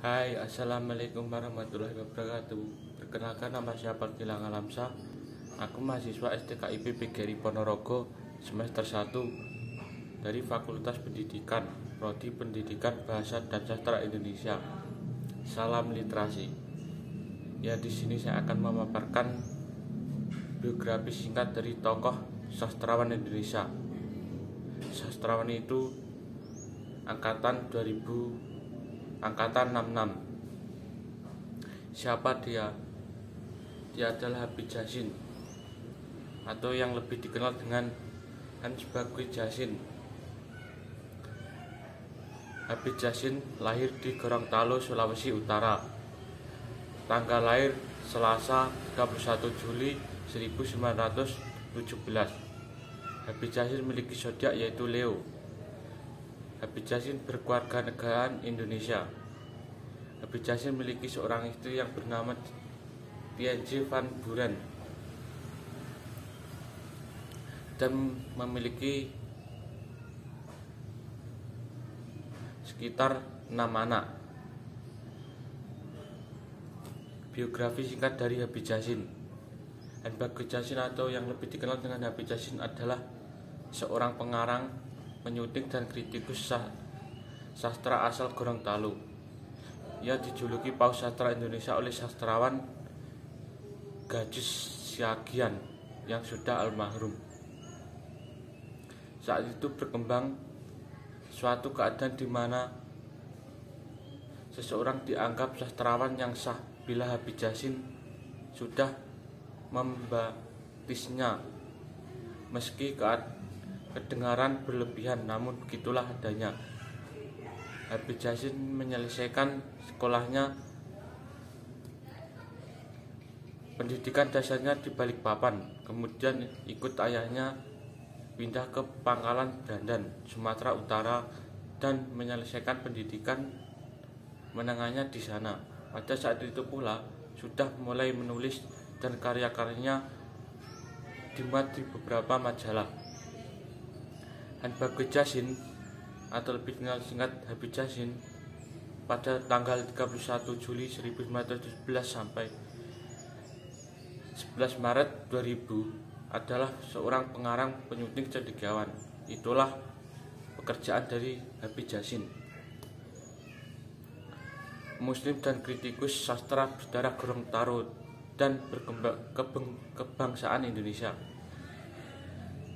Hai, Assalamualaikum warahmatullahi wabarakatuh. Perkenalkan nama saya Gilang Alamsa Aku mahasiswa STKIP PGRI Ponorogo semester 1 dari Fakultas Pendidikan Prodi Pendidikan Bahasa dan Sastra Indonesia. Salam literasi. Ya di sini saya akan memaparkan biografi singkat dari tokoh sastrawan Indonesia. Sastrawan itu angkatan 2000 Angkatan 66 Siapa dia? Dia adalah Habib Jasin. Atau yang lebih dikenal dengan Hans Bagui Jasin. Habib Jasin lahir di Gorontalo, Sulawesi Utara. Tanggal lahir Selasa 31 Juli 1917 Habib Jasin memiliki zodiak yaitu Leo Habib Jasin berkeluarga negaraan Indonesia. Habib Jasin memiliki seorang istri yang bernama Tianji Van Buren dan memiliki sekitar enam anak. Biografi singkat dari Habib Jasin. Habib Jasin atau yang lebih dikenal dengan Habib Jasin adalah seorang pengarang penyunting dan kritikus sastra asal Gorontalo. Ia dijuluki Paus Sastra Indonesia oleh sastrawan Gajus Siagian yang sudah almarhum. Saat itu berkembang suatu keadaan di mana seseorang dianggap sastrawan yang sah bila Habib Jasin sudah membatisnya meski keadaan kedengaran berlebihan namun begitulah adanya. Habib Jasin menyelesaikan sekolahnya. Pendidikan dasarnya di Balikpapan. Kemudian ikut ayahnya pindah ke Pangkalan Brandan Sumatera Utara dan menyelesaikan pendidikan menengahnya di sana. Pada saat itu pula sudah mulai menulis dan karya-karyanya dimuat di beberapa majalah Habib Jasin atau lebih dikenal singkat Habib Jasin pada tanggal 31 Juli 1917 sampai 11 Maret 2000 adalah seorang pengarang penyunting cendekiawan. Itulah pekerjaan dari Habib Jasin. Muslim dan kritikus sastra berdarah Gorontalo dan kebangsaan Indonesia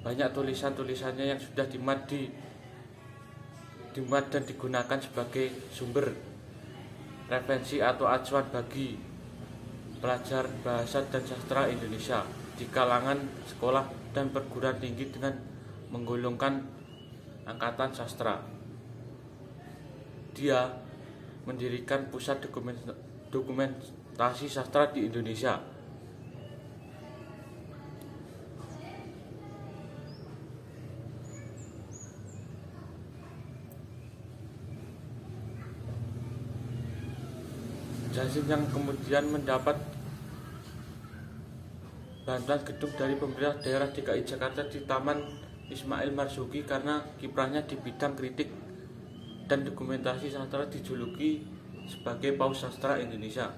banyak tulisan-tulisannya yang sudah dimuat di dimuat dan digunakan sebagai sumber referensi atau acuan bagi pelajar bahasa dan sastra Indonesia di kalangan sekolah dan perguruan tinggi dengan menggolongkan angkatan sastra. Dia mendirikan pusat dokumen, dokumentasi sastra di Indonesia Jasin yang kemudian mendapat bantuan gedung dari pemerintah daerah DKI Jakarta di Taman Ismail Marzuki karena kiprahnya di bidang kritik dan dokumentasi sastra dijuluki sebagai paus sastra Indonesia.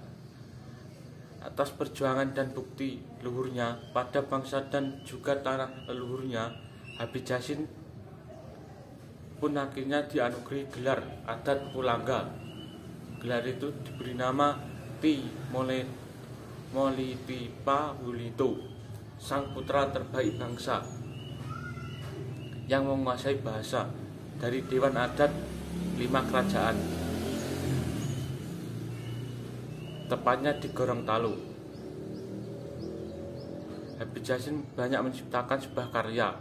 Atas perjuangan dan bukti luhurnya pada bangsa dan juga tanah leluhurnya, Habib Jasin pun akhirnya dianugerahi gelar adat Pulangga Gelar itu diberi nama Ti Molet Molitipa Wulito Sang putra terbaik bangsa Yang menguasai bahasa Dari Dewan Adat Lima Kerajaan. Tepatnya di Gorontalo. Habib Jasin banyak menciptakan sebuah karya.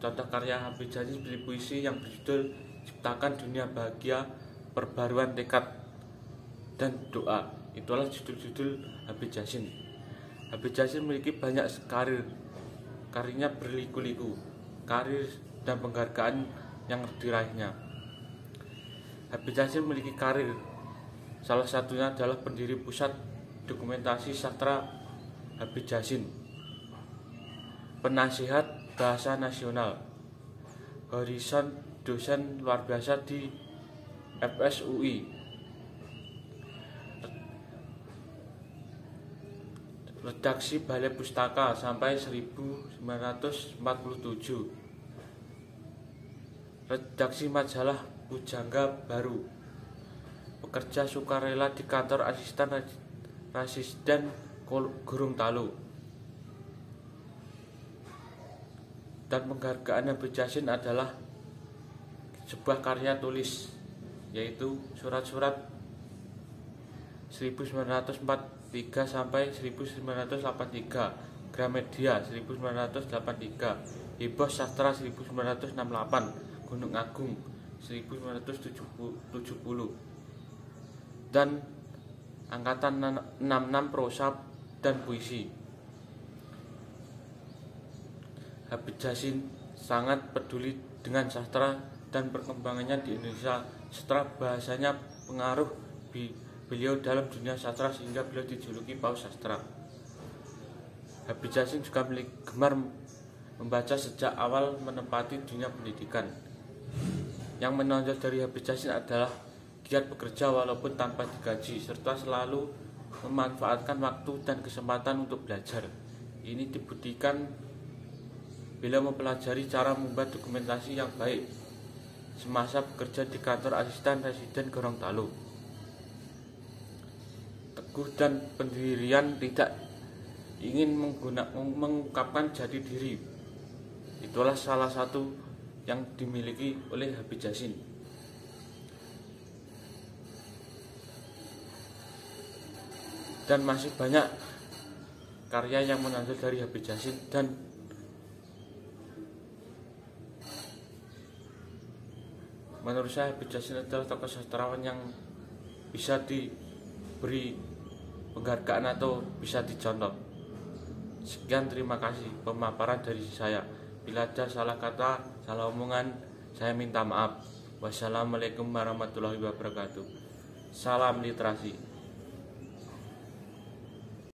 Contoh karya Habib Jasin puisi yang berjudul Ciptakan Dunia Bahagia Perbaruan Tekad dan doa. Itulah judul-judul Habib Jasin. Habib Jasin memiliki banyak karir. Karirnya berliku-liku. Karir dan penghargaan yang diraihnya. Habib Jasin memiliki karir. Salah satunya adalah pendiri pusat dokumentasi sastra Habib Jasin. Penasihat Bahasa Nasional. Horizon dosen luar biasa di FSUI redaksi Balai Pustaka sampai 1947 redaksi majalah Pujangga Baru. Bekerja sukarela di kantor asisten residen Gorontalo dan penghargaan Habib Jasin adalah sebuah karya tulis yaitu surat-surat 1943 sampai 1983 Gramedia 1983 Heboh Sastra 1968 Gunung Agung 1970 dan Angkatan 66 Prosa dan Puisi. Habib Jasin sangat peduli dengan sastra dan perkembangannya di Indonesia. Setelah bahasanya pengaruh beliau dalam dunia sastra sehingga beliau dijuluki paus sastra. Habib Jasin juga gemar membaca sejak awal menempati dunia pendidikan. Yang menonjol dari Habib Jasin adalah giat bekerja walaupun tanpa digaji serta selalu memanfaatkan waktu dan kesempatan untuk belajar. Ini dibuktikan bila mempelajari cara membuat dokumentasi yang baik semasa bekerja di kantor asisten residen Gorontalo. Teguh dan pendirian tidak ingin menggunakan mengungkapkan jati diri. Itulah salah satu yang dimiliki oleh Habib Jasin. Dan masih banyak karya yang menonjol dari Habib Jasin dan menurut saya Habib Jasin adalah tokoh sastrawan yang bisa diberi penghargaan atau bisa dicontoh? Sekian terima kasih. Pemaparan dari saya. Bila ada salah kata salah omongan saya minta maaf. Wassalamualaikum warahmatullahi wabarakatuh. Salam literasi